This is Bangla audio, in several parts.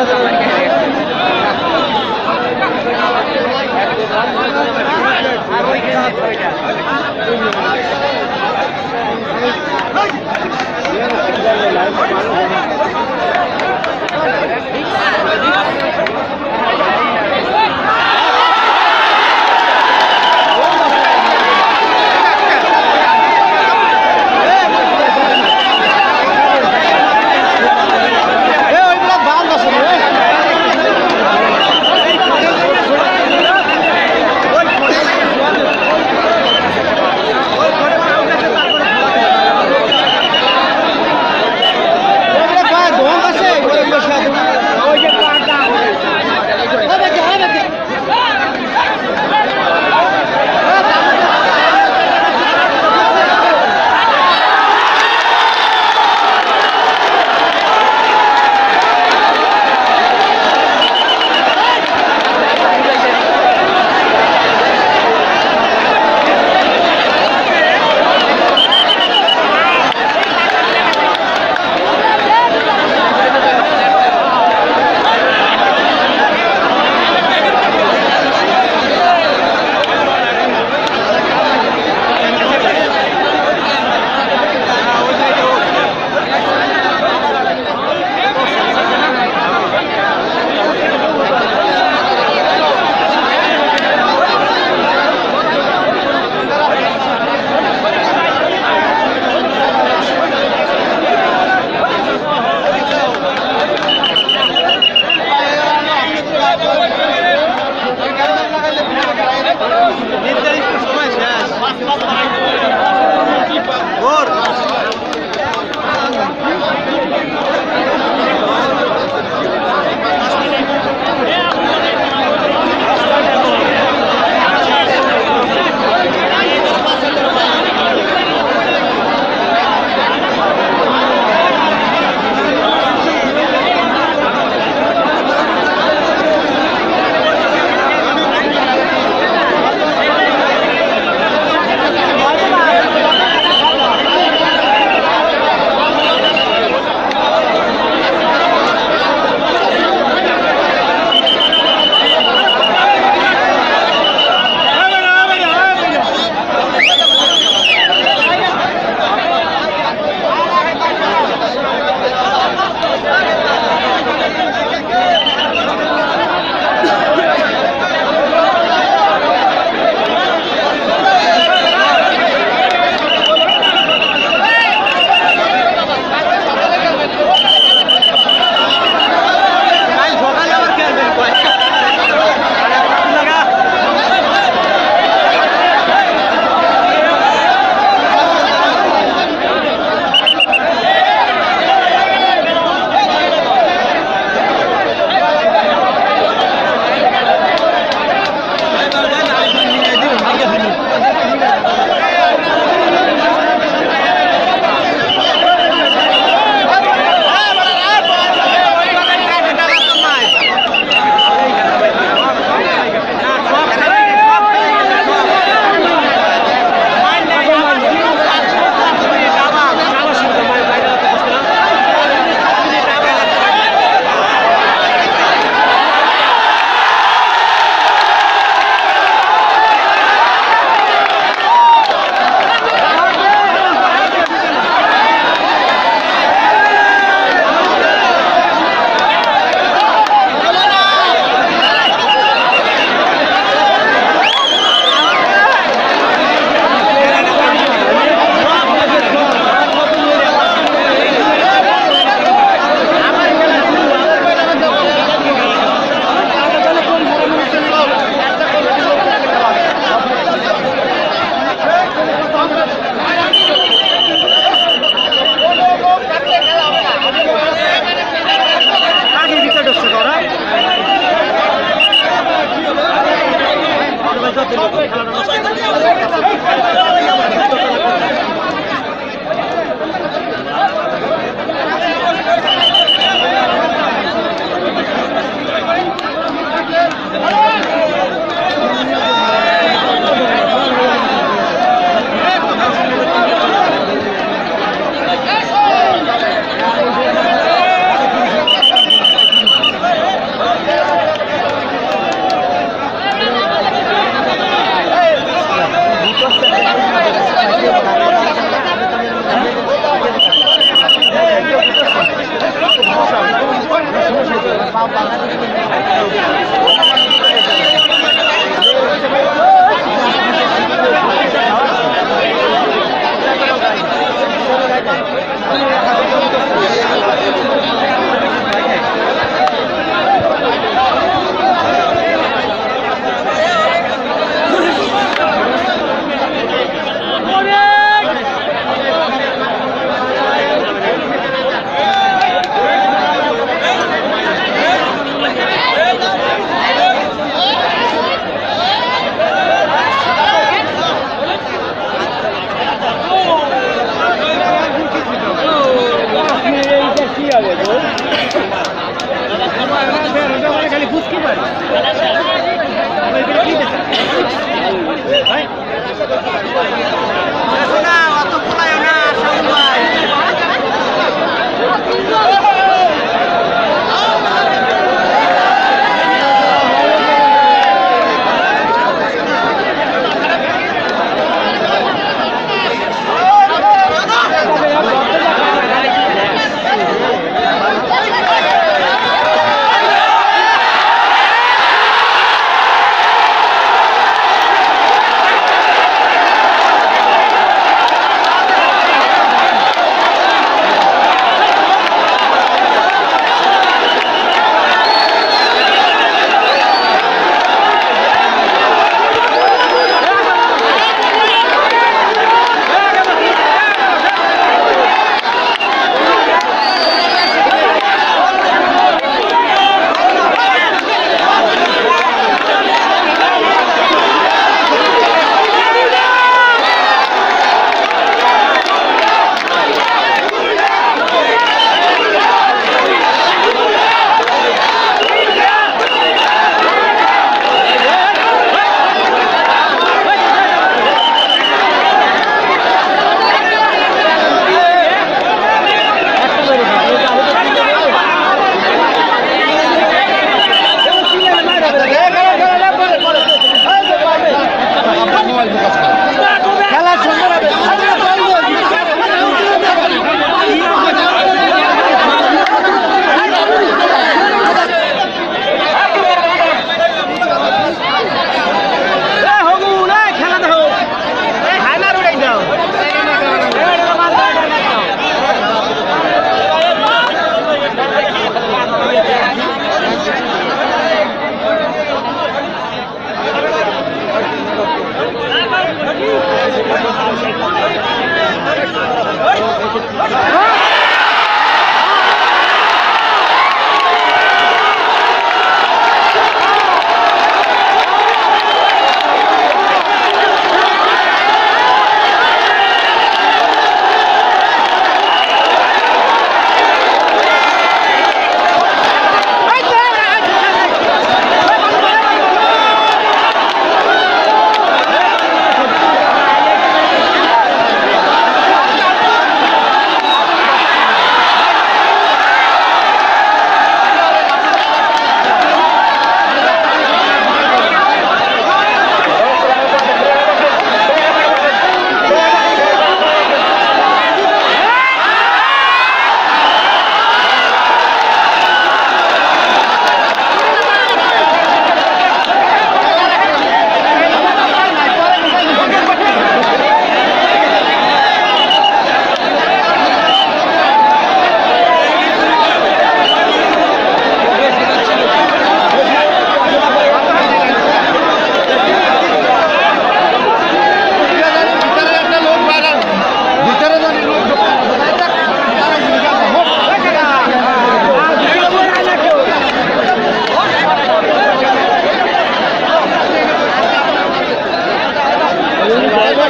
একটু ভালো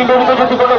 মিনিটের ভিতরে যদি কোনো